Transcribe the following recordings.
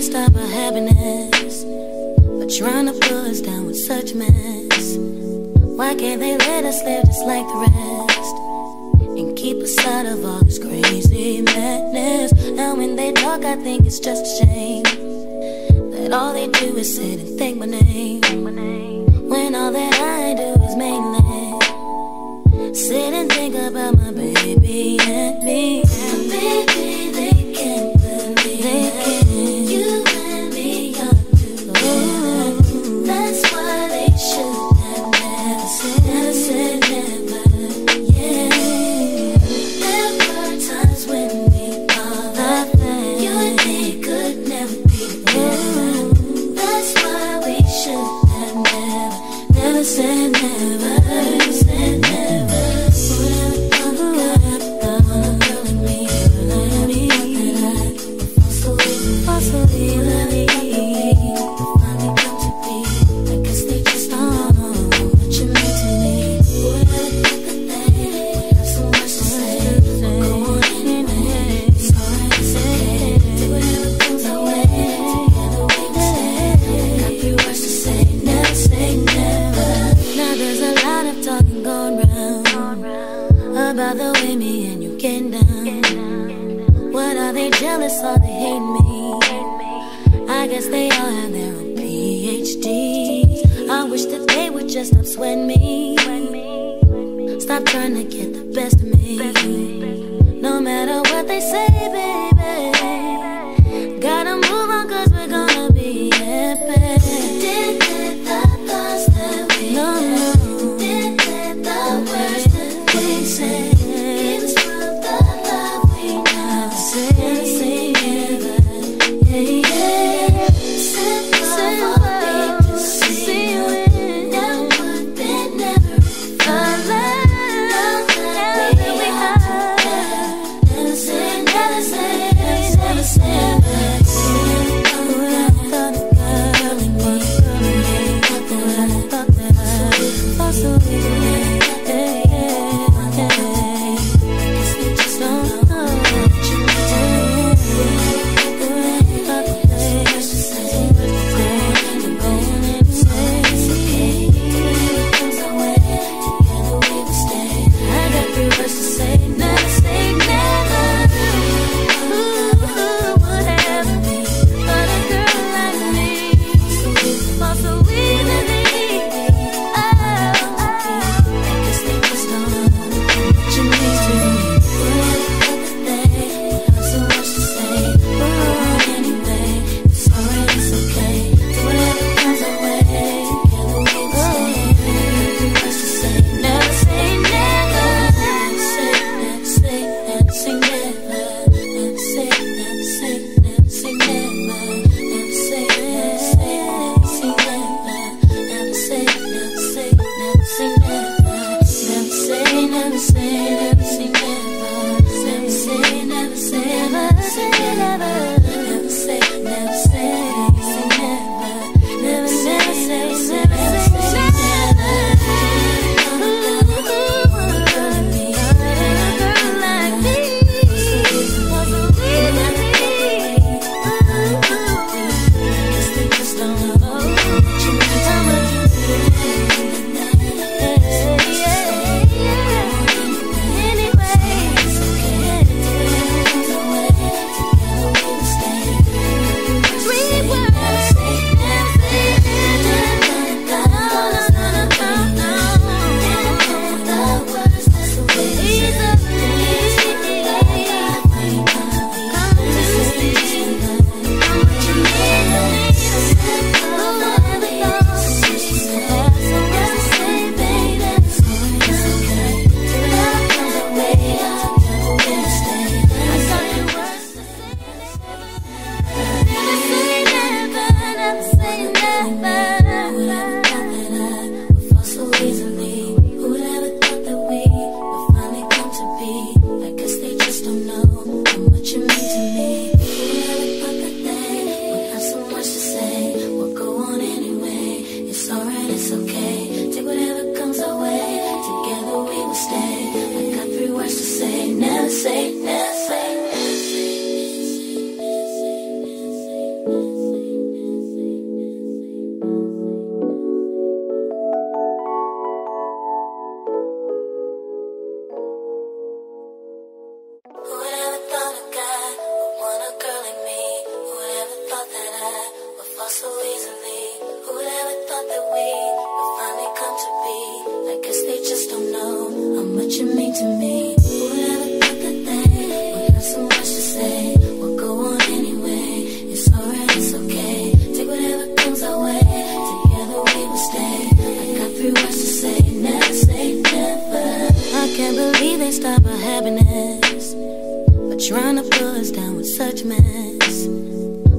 can't stop our happiness. But trying to pull us down with such mess. Why can't they let us live just like the rest? And keep us out of all this crazy madness. And when they talk, I think it's just a shame. That all they do is sit and think my name. When all that I do is mainly sit and think about my baby and me. Said never, you. What are they jealous or they hate me? I guess they all have their own PhD. I wish that they would just stop sweating me. Stop trying to get the best of me. No matter what they say, baby. Bye.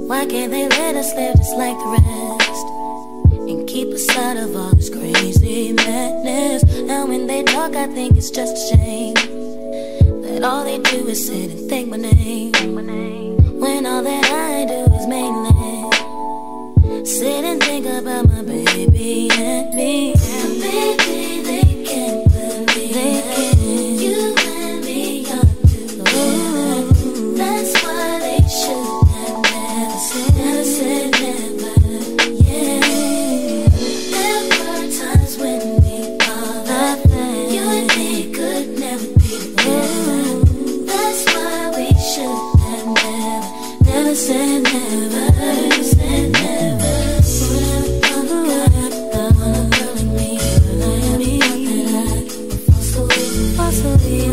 Why can't they let us live just like the rest? And keep us out of all this crazy madness. And when they talk, I think it's just a shame that all they do is sit and think my name. When all that I do is mainly sit and think about my baby and me. And me.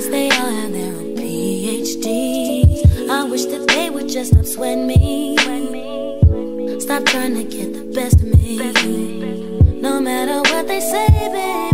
Yes, they all have their own PhDs. I wish that they would just stop sweating me. Stop trying to get the best of me. No matter what they say, babe.